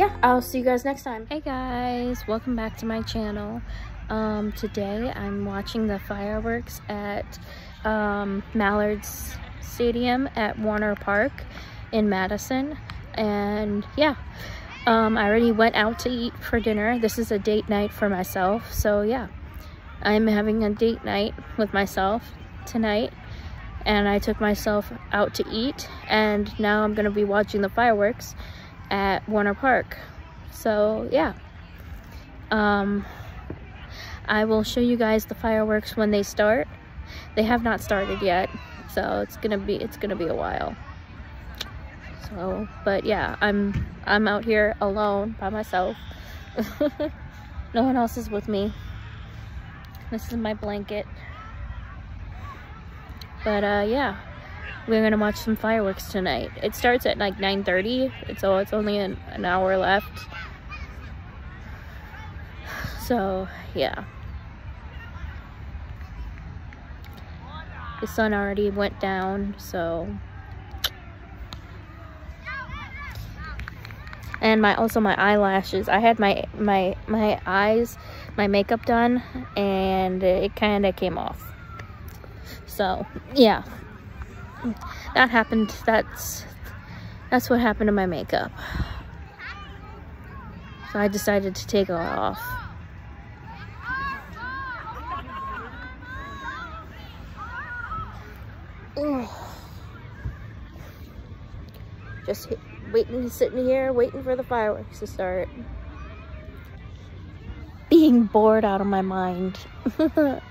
yeah, I'll see you guys next time. Hey guys, welcome back to my channel. Um, today I'm watching the fireworks at um, Mallard's Stadium at Warner Park in Madison. And yeah, um, I already went out to eat for dinner. This is a date night for myself. So yeah, I'm having a date night with myself tonight. And I took myself out to eat. And now I'm going to be watching the fireworks at Warner Park. So yeah. Um, I will show you guys the fireworks when they start. They have not started yet, so it's gonna be it's gonna be a while. So, but yeah, I'm I'm out here alone by myself. no one else is with me. This is my blanket. But uh, yeah, we're gonna watch some fireworks tonight. It starts at like 9:30, so it's only an, an hour left. So yeah. The sun already went down, so and my also my eyelashes. I had my my my eyes, my makeup done, and it kind of came off. So yeah, that happened. That's that's what happened to my makeup. So I decided to take it off. Just waiting, sitting here, waiting for the fireworks to start. Being bored out of my mind.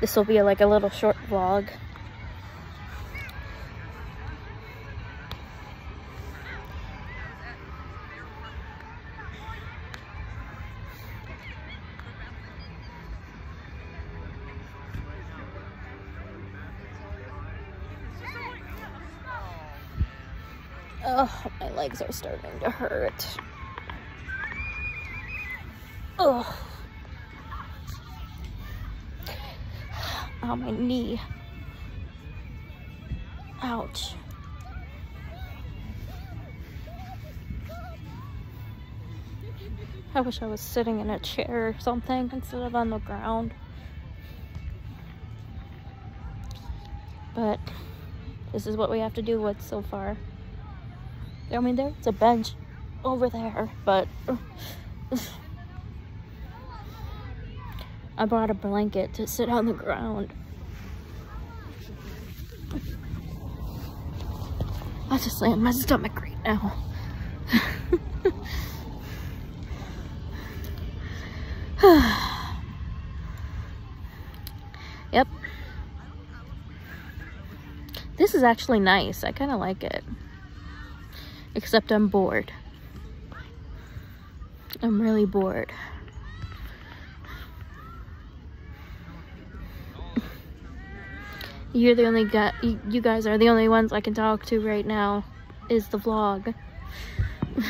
this will be like a little short vlog. Oh, my legs are starting to hurt. Oh. Oh, my knee. Ouch. I wish I was sitting in a chair or something instead of on the ground. But this is what we have to do with so far. I mean, there's a bench over there, but uh, I brought a blanket to sit on the ground. I just lay on my stomach right now. yep. This is actually nice. I kind of like it. Except I'm bored. I'm really bored. You're the only guy, you guys are the only ones I can talk to right now is the vlog.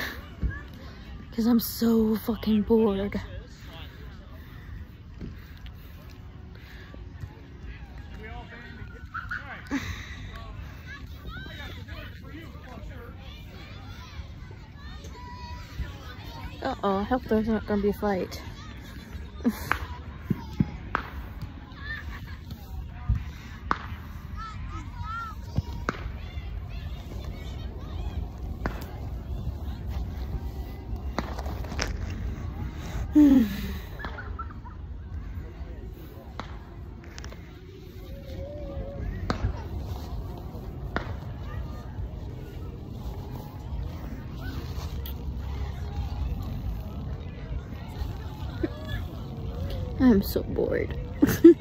Because I'm so fucking bored. Uh-oh, I hope there's not gonna be a fight. I'm so bored.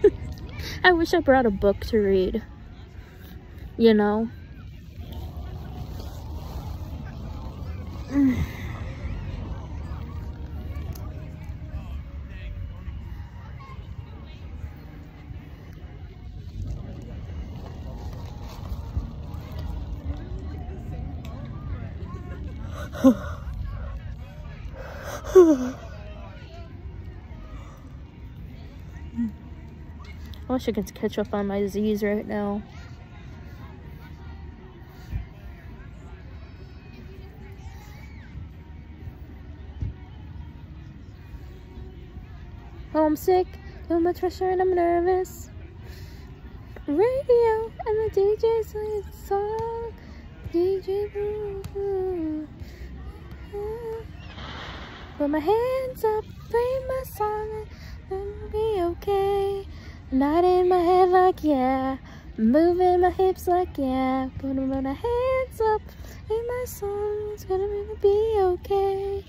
I wish I brought a book to read. You know? wish I could catch up on my Z's right now. Homesick, I'm sick, too much pressure and I'm nervous. Radio and the DJ song, song. DJ Put my hands up, play my song, and be okay. Not in my head like yeah, moving my hips like yeah. Put my hands up, play my song, it's gonna be okay.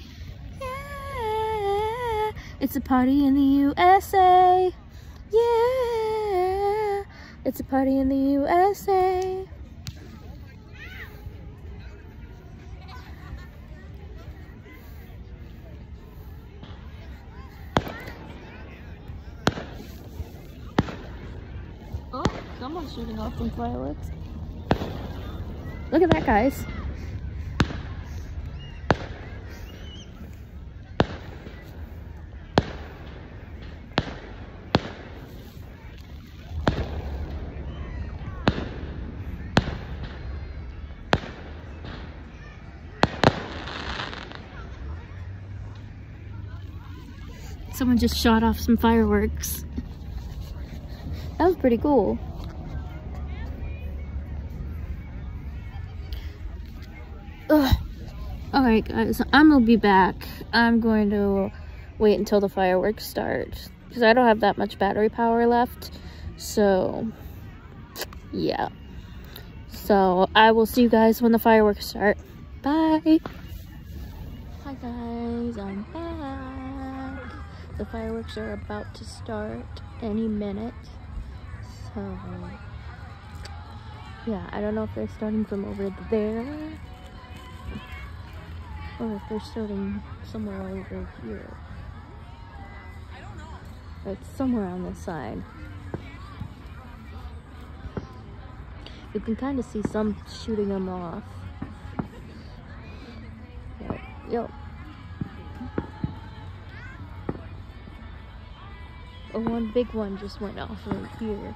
Yeah, it's a party in the USA. Yeah, it's a party in the USA. Shooting off some fireworks. Look at that, guys. Someone just shot off some fireworks. That was pretty cool. All right, guys, I'm gonna be back. I'm going to wait until the fireworks start because I don't have that much battery power left. So, yeah. So, I will see you guys when the fireworks start. Bye. Hi, guys. I'm back. The fireworks are about to start any minute. So, yeah, I don't know if they're starting from over there or if they're starting somewhere over here. I don't know. It's somewhere on this side. You can kind of see some shooting them off. Yep. Oh, one big one just went off right here.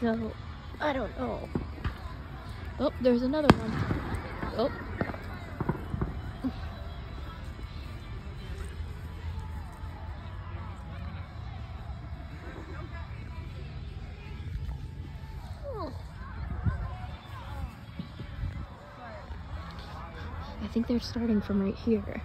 So, I don't know. Oh, there's another one. Oh. They're starting from right here.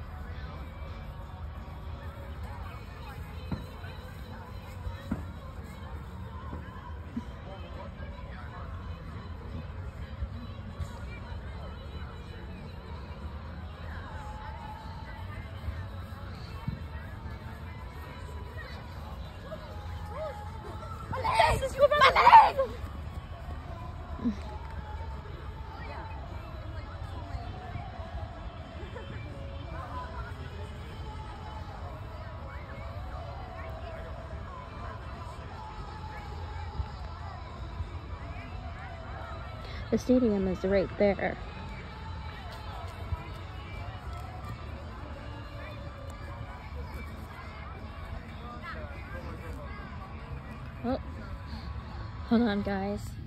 The stadium is right there. Oh, hold on guys.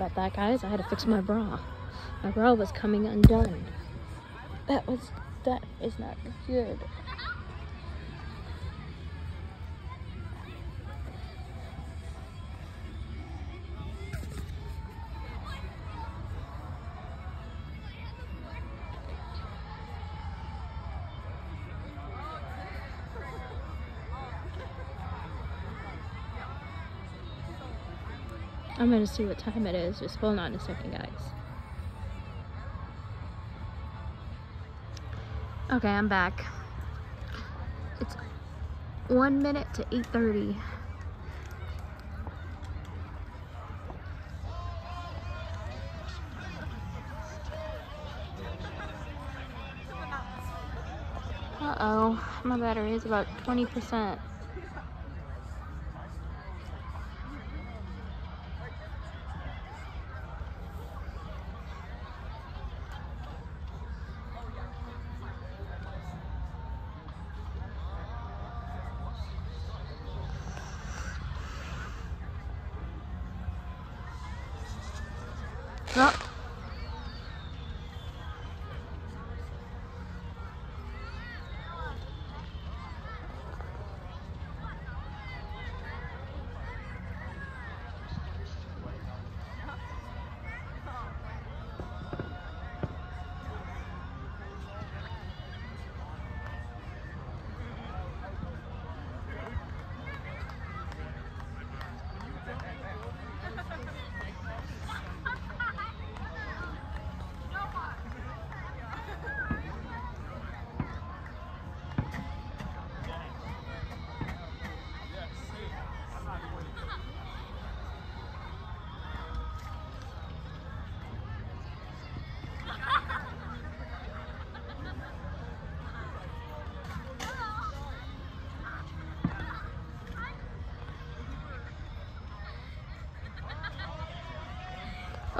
About that, guys. I had to fix my bra. My bra was coming undone. That was, that is not good. I'm gonna see what time it is. Just hold on a second, guys. Okay, I'm back. It's one minute to 8.30. Uh-oh, my battery is about 20%. Oh.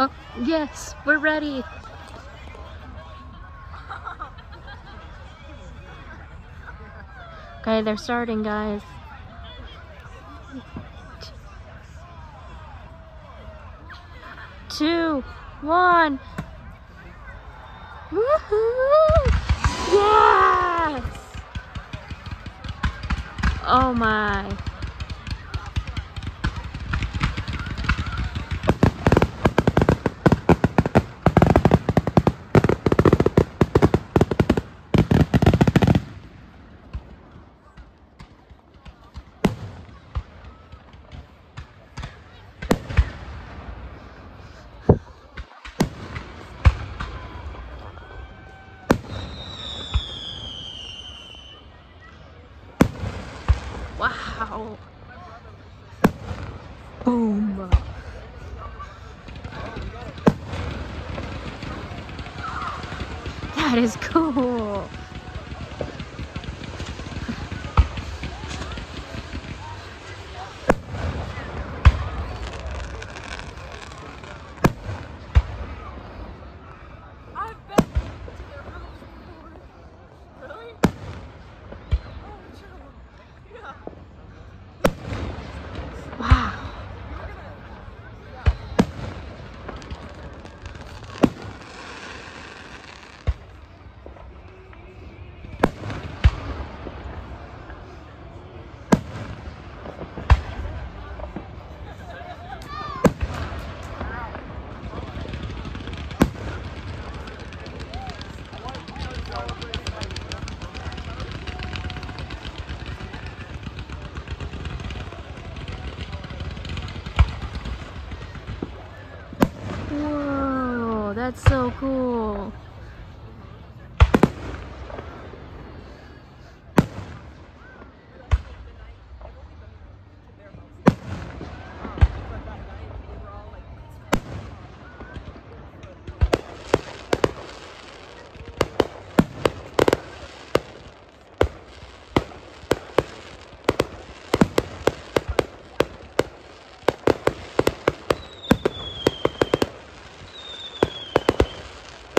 Oh, yes, we're ready. Okay, they're starting, guys. Two, one. Woohoo! Yes! Oh my. Wow. Boom. That is cool. That's so cool.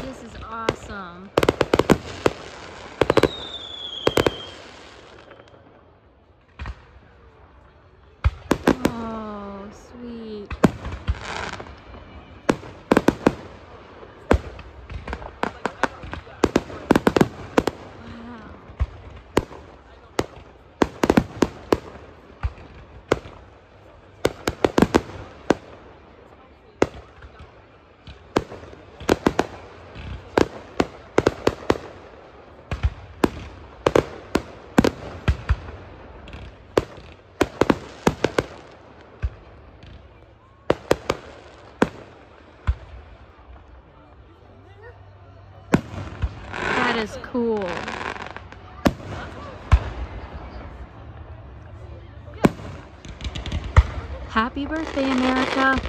This is awesome. Oh, sweet. Wow. That is cool. Happy birthday, America.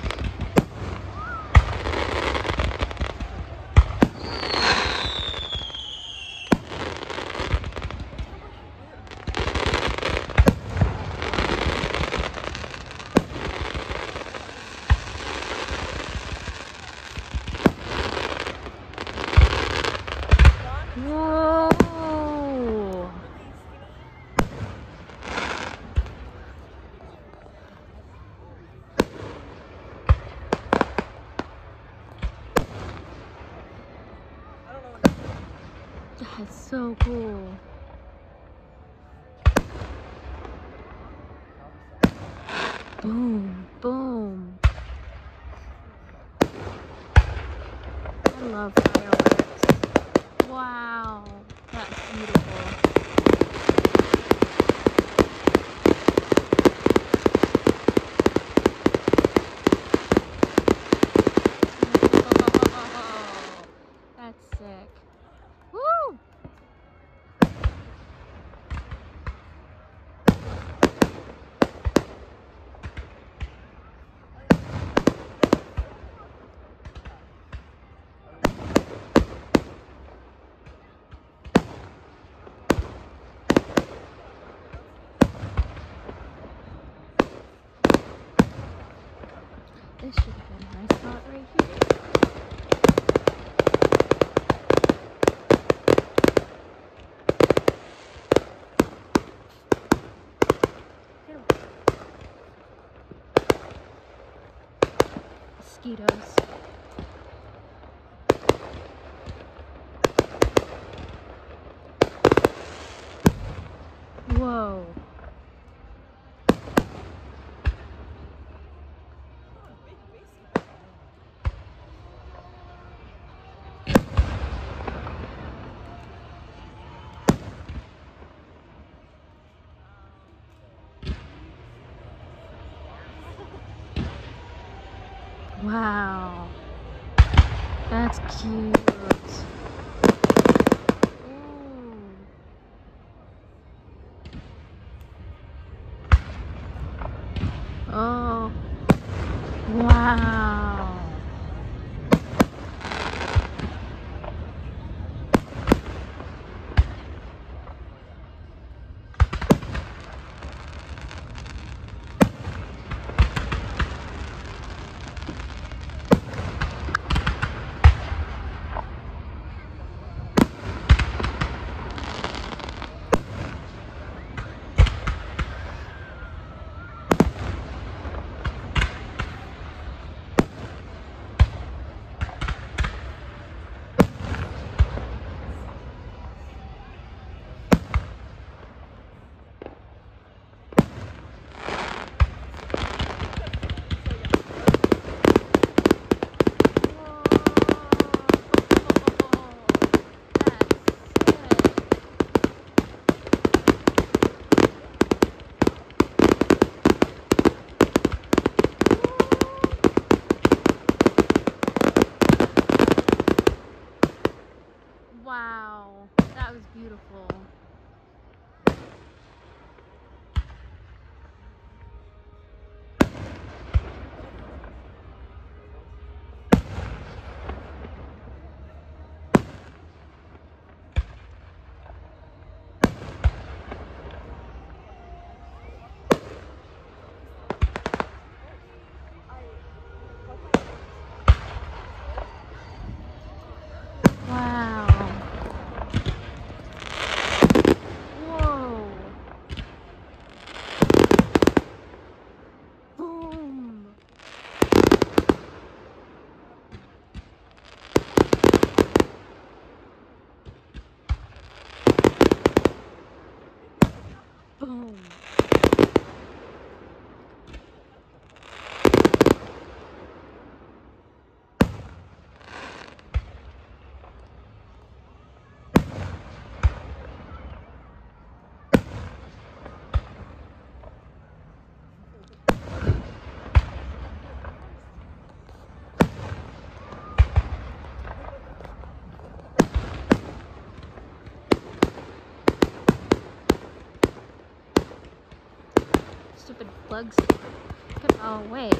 Whoa. That's so cool. Boom, boom. I love fireworks. Wow, that's beautiful. That's sick. Woo! This should have been my spot right here. Mosquitoes. Whoa. Big bass. Wow. That's cute. Bugs. Get oh, all away.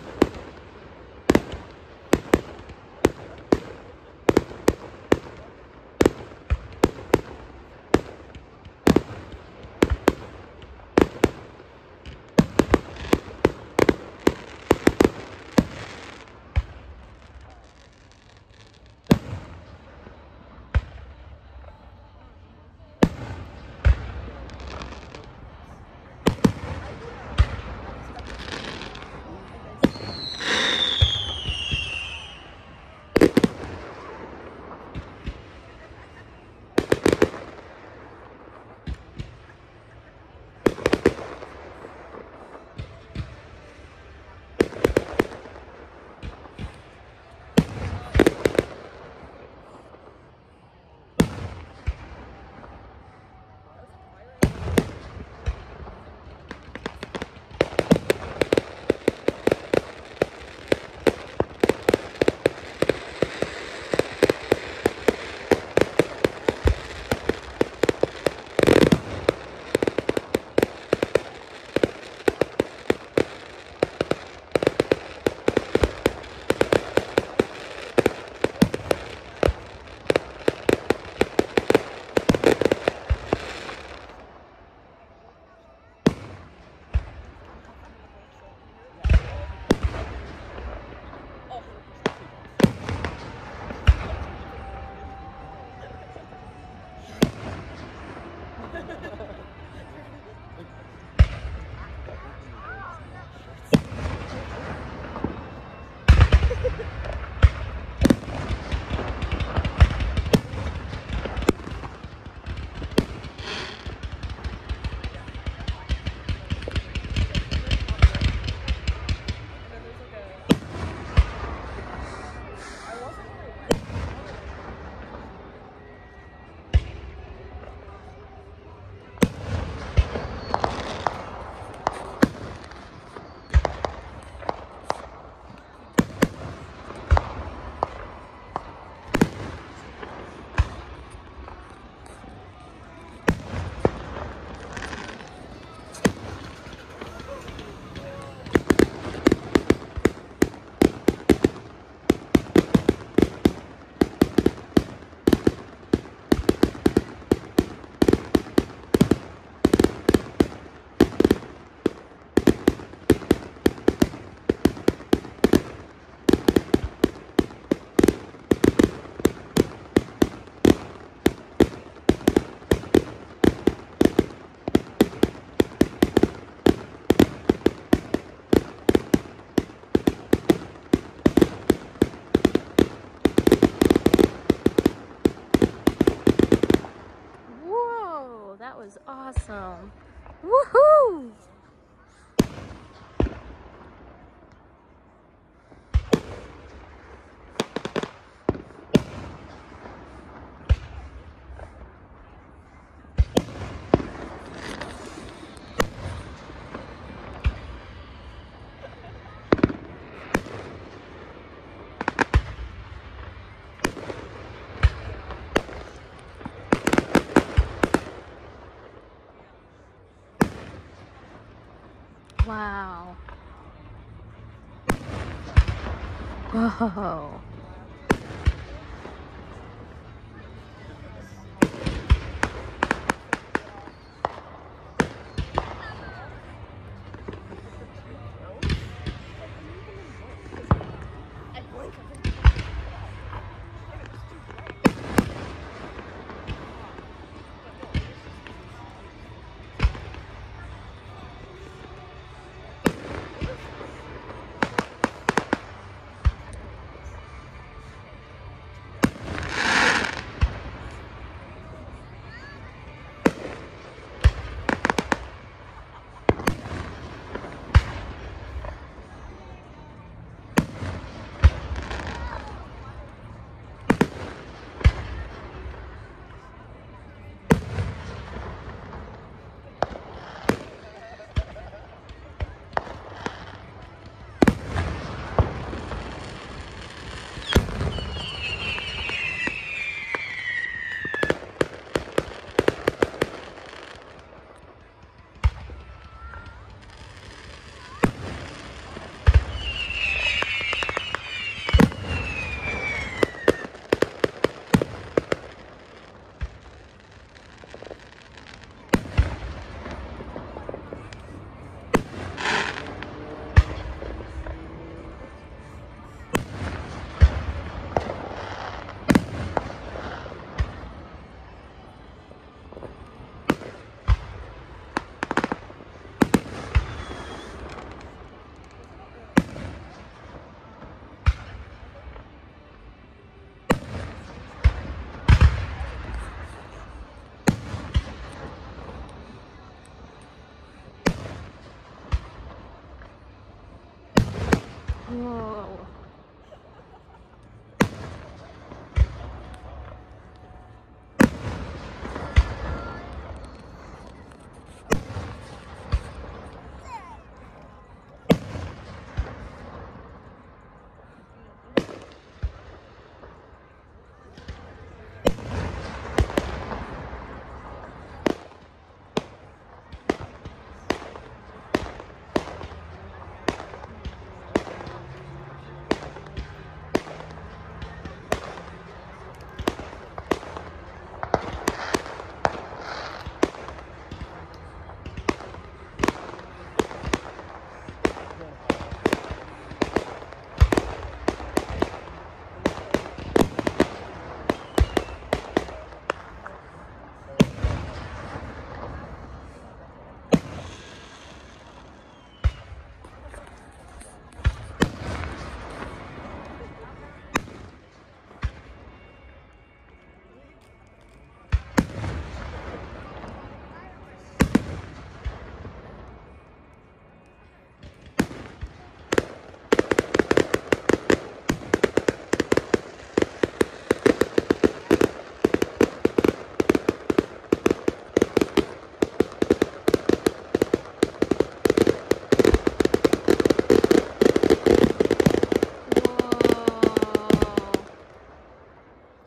Was awesome. Woohoo! Wow. Whoa.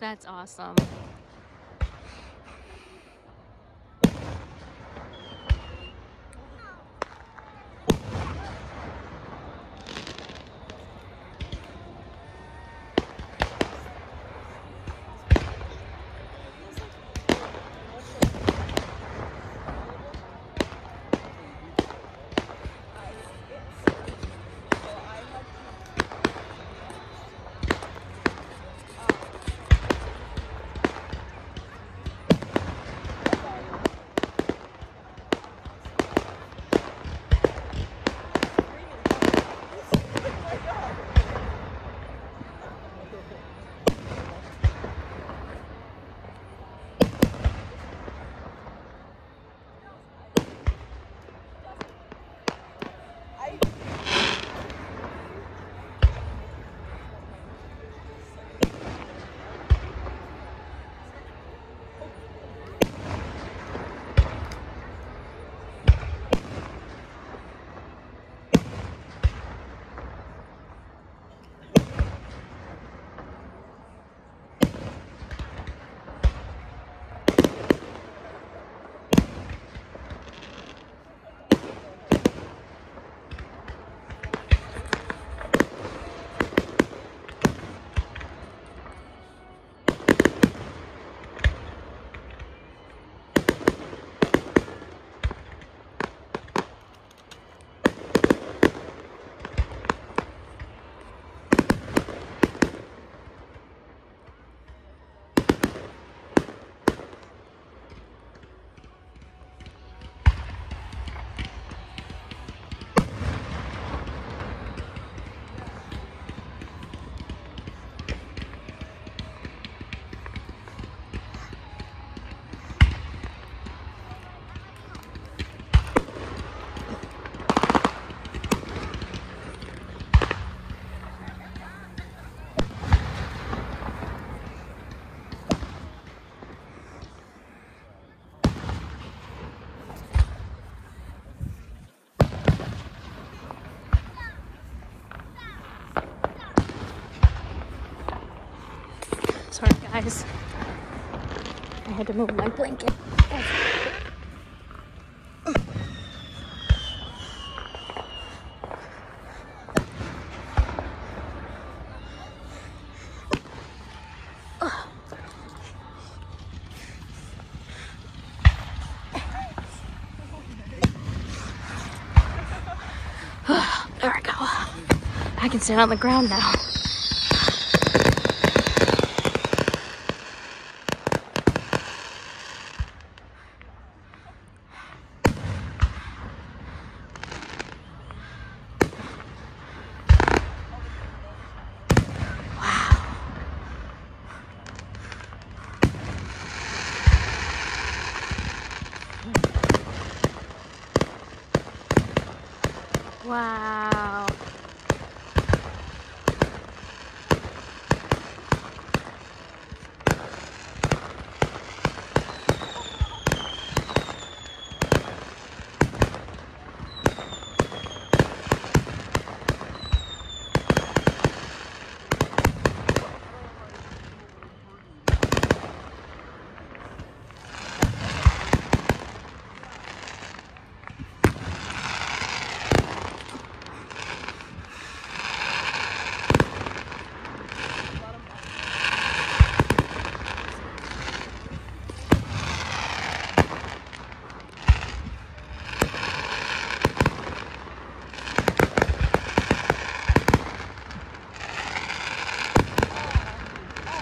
That's awesome. Had to move my blanket. There we go. I can sit on the ground now. Wow.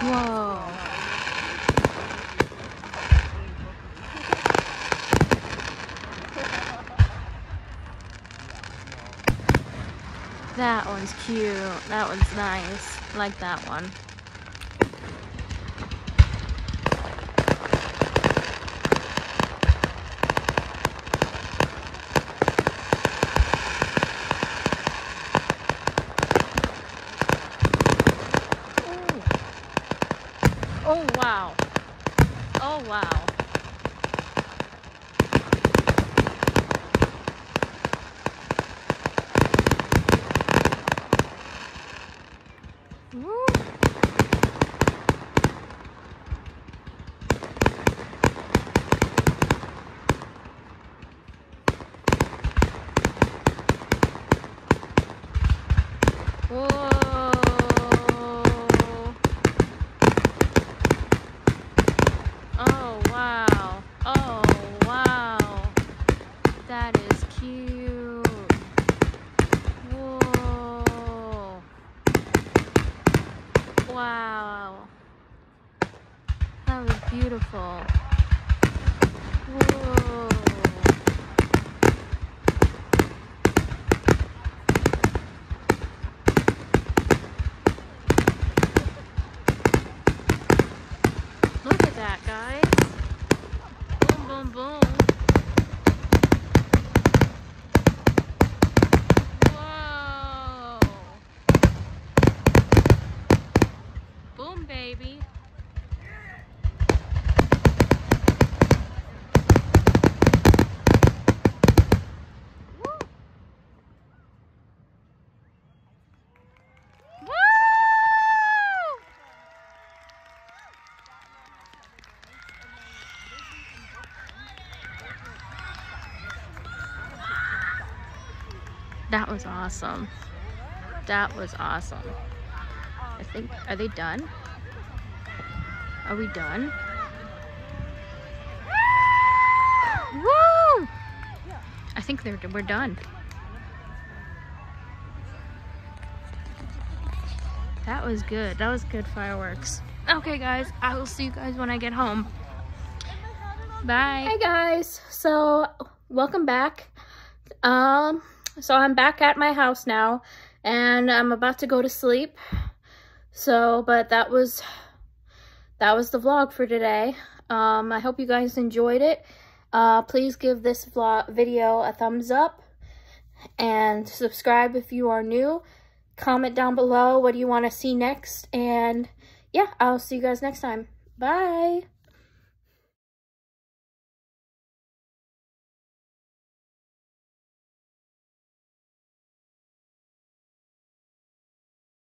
Whoa. That one's cute. That one's nice. I like that one. Oh wow. Oh wow. Woo. Whoa. Oh wow. Oh wow. That is cute. Whoa. Wow. That was beautiful. Whoa. Look at that, guys. Boom, boom, boom. Whoa. Boom, baby. Woo. Woo! That was awesome. That was awesome. I think, are they done? Are we done? Woo! I think they're, we're done. That was good. That was good fireworks. Okay, guys, I will see you guys when I get home. Bye. Hey, guys. So, welcome back. Um, so I'm back at my house now, and I'm about to go to sleep. So, but that was that was the vlog for today. Um, I hope you guys enjoyed it. Uh, please give this vlog video a thumbs up and subscribe if you are new. Comment down below what do you want to see next. And yeah, I'll see you guys next time. Bye.